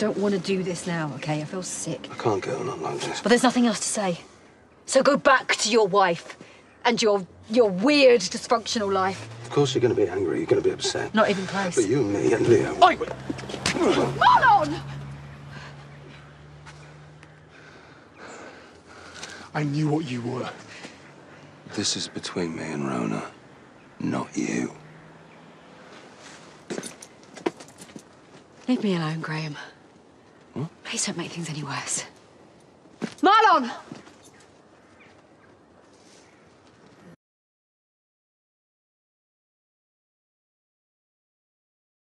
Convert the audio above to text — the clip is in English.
I don't want to do this now, okay? I feel sick. I can't go on like this. But there's nothing else to say. So go back to your wife and your your weird dysfunctional life. Of course you're going to be angry. You're going to be upset. Not even close. But you, me, and Leo. Oi! Marlon! I knew what you were. This is between me and Rhona, not you. Leave me alone, Graham. Please don't make things any worse. Marlon!